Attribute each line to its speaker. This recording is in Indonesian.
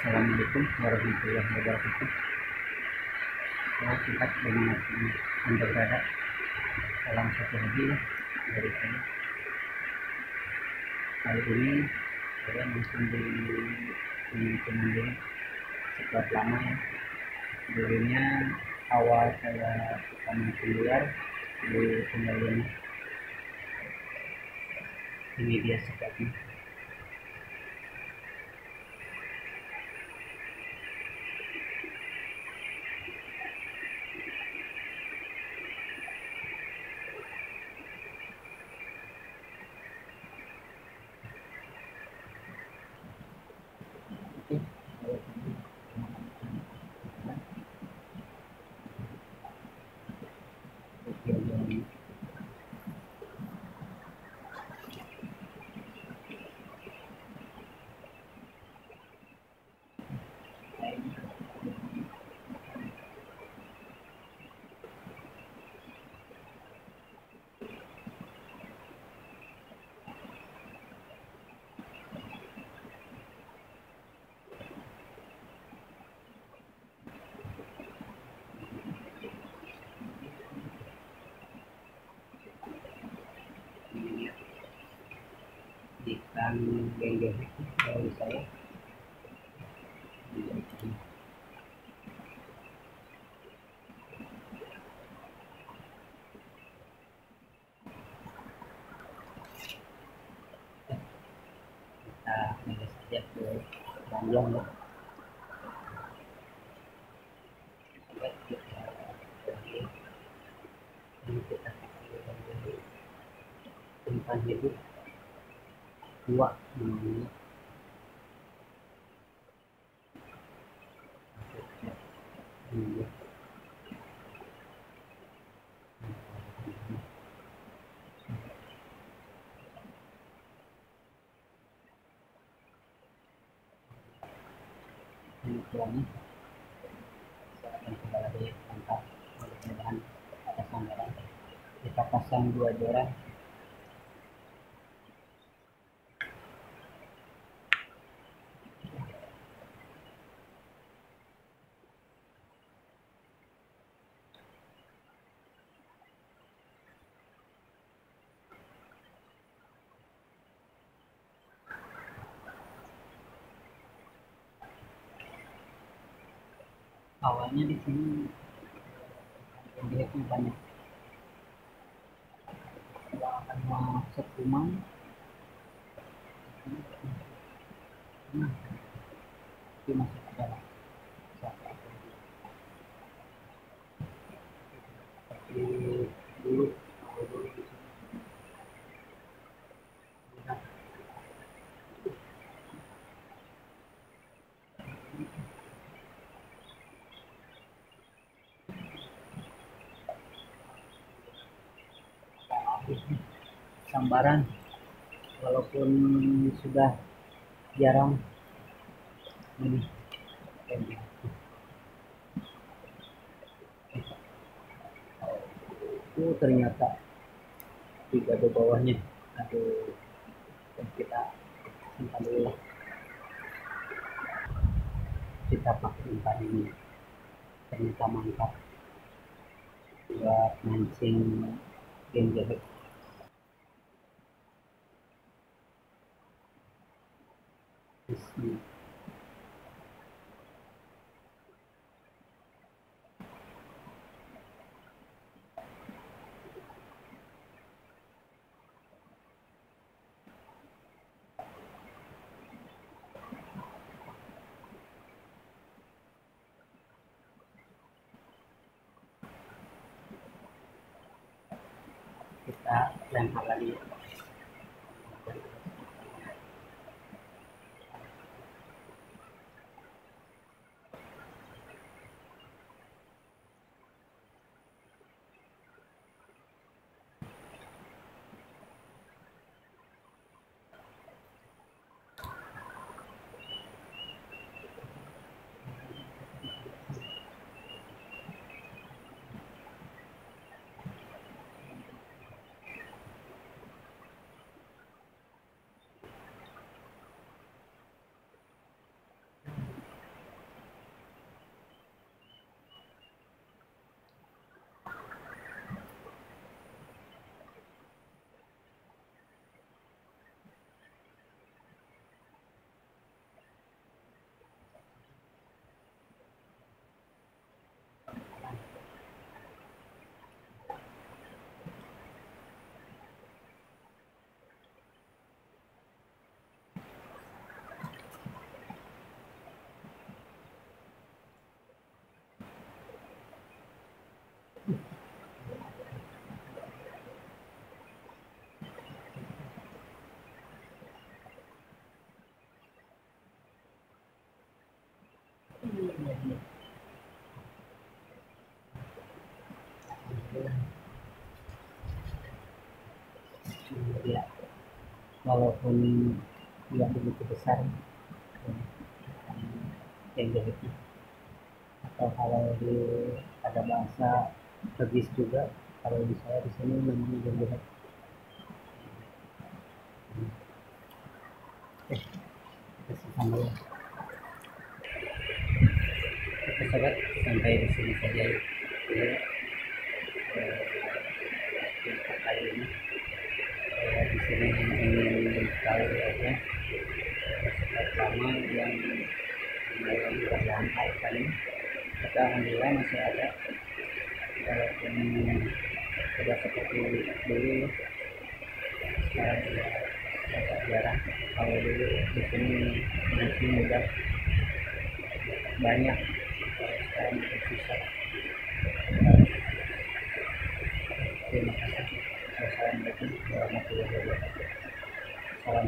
Speaker 1: Assalamualaikum warahmatullahi wabarakatuh. Saya singkat dengan Anda berada. Salam satu lagi ya dari saya. Kali ini saya mengunjungi di pengunjung setelah lama ya. Dulunya awal saya pertama keluar di penggalian ini dia seperti ini dia ikan gengger dari saya. Kita saja ke ya Sampai kita dua namanya kita pasang dua joran awalnya di sini pendeknya banyak. Kalau akan masuk rumah. Nah, itu masuk ke dalam seperti dulu kalau dulu di sini lihat sambaran walaupun sudah jarang ini itu ternyata tiga di bawahnya. Aduh dan kita simpan dulu lah. Kita pakai umpan ini. Ternyata mantap. Buat mancing genjebek Kita lempar lagi ya walaupun tidak begitu besar yang jahitnya atau kalau di ada bahasa tegis juga kalau di saya di sini namanya jahit oke kita sambal oke sobat sampai di sini saja. Ya kali ini saya di sini ingin aja lama yang yang berlantai kali kita alhamdulillah masih ada walaupun sudah seperti dulu sekarang sudah agak jarang kalau dulu di sini masih mudah banyak sekarang susah wassalamualaikum warahmatullahi wabarakatuh salam